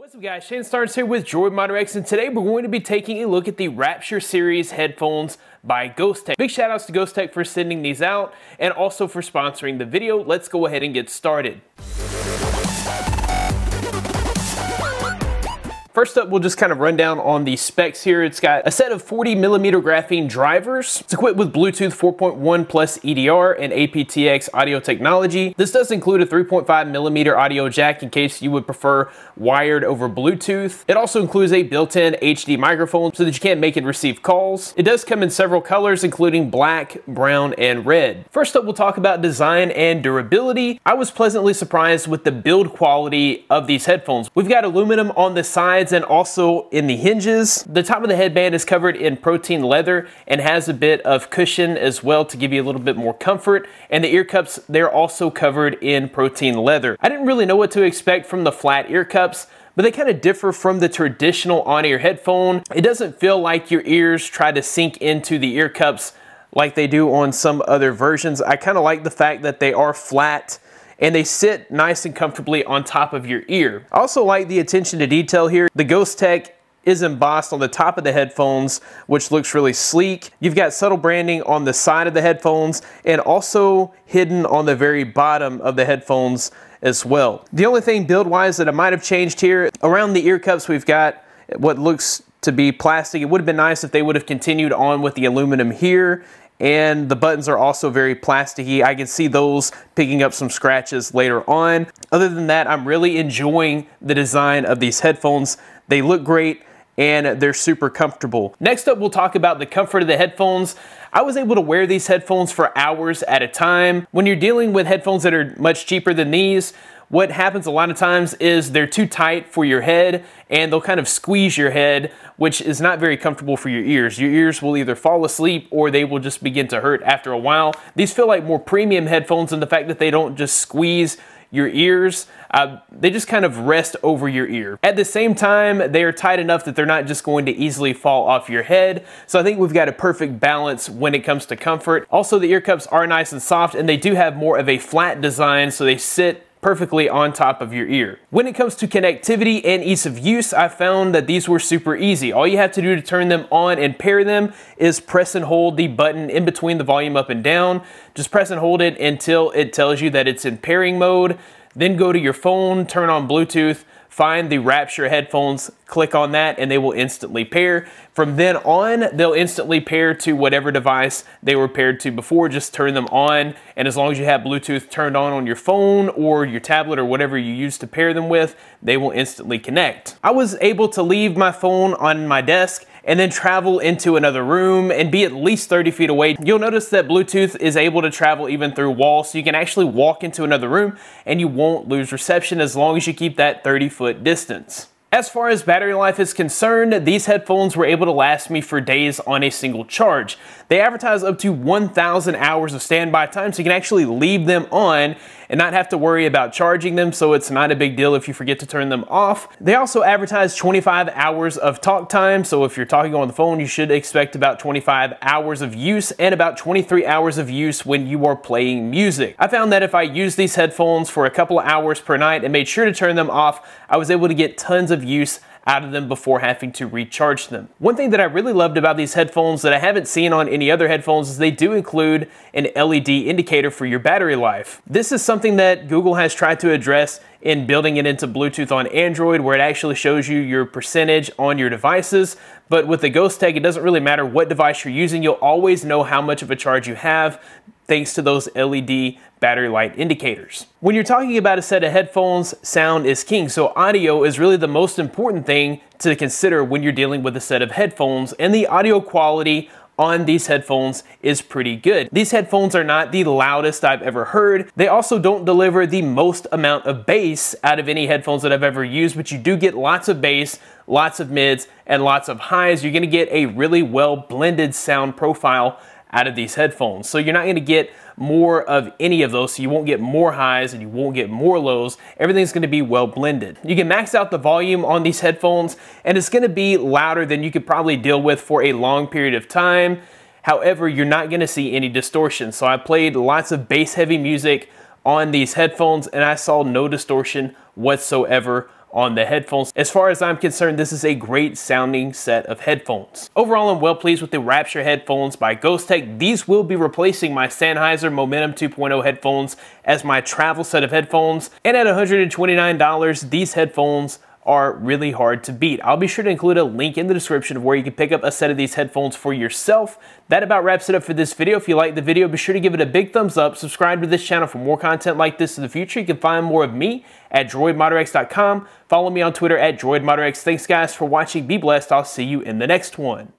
What's up guys, Shane Starnes here with Droid Modder X and today we're going to be taking a look at the Rapture Series headphones by Ghostek. Big shout outs to Ghostek for sending these out and also for sponsoring the video. Let's go ahead and get started. First up, we'll just kind of run down on the specs here. It's got a set of 40 millimeter graphene drivers. It's equipped with Bluetooth 4.1 plus EDR and aptX audio technology. This does include a 3.5 millimeter audio jack in case you would prefer wired over Bluetooth. It also includes a built-in HD microphone so that you can make and receive calls. It does come in several colors, including black, brown, and red. First up, we'll talk about design and durability. I was pleasantly surprised with the build quality of these headphones. We've got aluminum on the side and also in the hinges. The top of the headband is covered in protein leather and has a bit of cushion as well to give you a little bit more comfort. And the ear cups, they're also covered in protein leather. I didn't really know what to expect from the flat ear cups, but they kind of differ from the traditional on-ear headphone. It doesn't feel like your ears try to sink into the ear cups like they do on some other versions. I kind of like the fact that they are flat and they sit nice and comfortably on top of your ear. I also like the attention to detail here. The Ghostek is embossed on the top of the headphones, which looks really sleek. You've got subtle branding on the side of the headphones and also hidden on the very bottom of the headphones as well. The only thing build-wise that I might have changed here, around the ear cups we've got what looks to be plastic. It would have been nice if they would have continued on with the aluminum here and the buttons are also very plasticky. I can see those picking up some scratches later on. Other than that, I'm really enjoying the design of these headphones. They look great and they're super comfortable. Next up, we'll talk about the comfort of the headphones. I was able to wear these headphones for hours at a time. When you're dealing with headphones that are much cheaper than these, what happens a lot of times is they're too tight for your head and they'll kind of squeeze your head, which is not very comfortable for your ears. Your ears will either fall asleep or they will just begin to hurt after a while. These feel like more premium headphones and the fact that they don't just squeeze your ears, uh, they just kind of rest over your ear. At the same time, they are tight enough that they're not just going to easily fall off your head. So I think we've got a perfect balance when it comes to comfort. Also, the ear cups are nice and soft and they do have more of a flat design, so they sit perfectly on top of your ear. When it comes to connectivity and ease of use, I found that these were super easy. All you have to do to turn them on and pair them is press and hold the button in between the volume up and down. Just press and hold it until it tells you that it's in pairing mode. Then go to your phone, turn on Bluetooth, find the Rapture headphones, click on that, and they will instantly pair. From then on, they'll instantly pair to whatever device they were paired to before. Just turn them on, and as long as you have Bluetooth turned on on your phone or your tablet or whatever you use to pair them with, they will instantly connect. I was able to leave my phone on my desk and then travel into another room and be at least 30 feet away. You'll notice that Bluetooth is able to travel even through walls, so you can actually walk into another room and you won't lose reception as long as you keep that 30 foot distance. As far as battery life is concerned, these headphones were able to last me for days on a single charge. They advertise up to 1,000 hours of standby time, so you can actually leave them on and not have to worry about charging them, so it's not a big deal if you forget to turn them off. They also advertise 25 hours of talk time, so if you're talking on the phone, you should expect about 25 hours of use and about 23 hours of use when you are playing music. I found that if I used these headphones for a couple hours per night and made sure to turn them off, I was able to get tons of use out of them before having to recharge them. One thing that I really loved about these headphones that I haven't seen on any other headphones is they do include an LED indicator for your battery life. This is something that Google has tried to address in building it into Bluetooth on Android where it actually shows you your percentage on your devices. But with the Ghostek, it doesn't really matter what device you're using. You'll always know how much of a charge you have thanks to those LED battery light indicators. When you're talking about a set of headphones, sound is king, so audio is really the most important thing to consider when you're dealing with a set of headphones, and the audio quality on these headphones is pretty good. These headphones are not the loudest I've ever heard. They also don't deliver the most amount of bass out of any headphones that I've ever used, but you do get lots of bass, lots of mids, and lots of highs. You're gonna get a really well blended sound profile out of these headphones. So you're not gonna get more of any of those, so you won't get more highs and you won't get more lows. Everything's gonna be well blended. You can max out the volume on these headphones and it's gonna be louder than you could probably deal with for a long period of time. However, you're not gonna see any distortion. So I played lots of bass heavy music on these headphones and I saw no distortion whatsoever on the headphones. As far as I'm concerned, this is a great sounding set of headphones. Overall, I'm well pleased with the Rapture headphones by Ghostek. These will be replacing my Sennheiser Momentum 2.0 headphones as my travel set of headphones. And at $129, these headphones are really hard to beat. I'll be sure to include a link in the description of where you can pick up a set of these headphones for yourself. That about wraps it up for this video. If you like the video, be sure to give it a big thumbs up. Subscribe to this channel for more content like this in the future. You can find more of me at droidmodderx.com. Follow me on Twitter at droidmodderx. Thanks guys for watching. Be blessed. I'll see you in the next one.